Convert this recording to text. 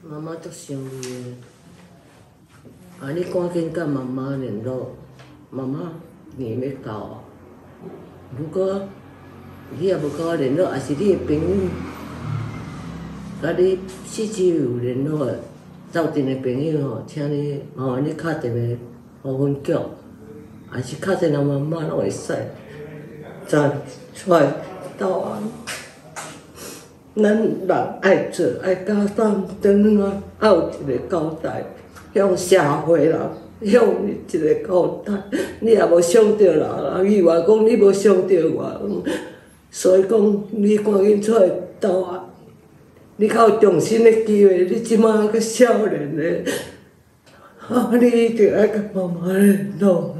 妈妈足想你的，啊，你赶紧甲妈妈联络，妈妈年要到啊。如果你也无甲我联络，也是你的朋友，甲你四周有联络的斗阵的朋友吼，请你麻烦你敲电话互阮叫，也是敲电话妈妈拢会使，站出来到安。咱人爱做爱加担当啊，爱有一个交代，向社会人向一个交代。你也无想到啦，人伊话讲你无想到我，所以讲你赶紧出来斗啊！你较有重新的机会，你即马还少年咧，啊，你一定爱甲妈妈联络。